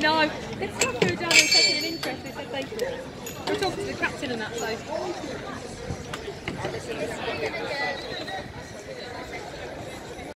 No, it's not go down and taking an interest. They said they We're talking to the captain and that, so.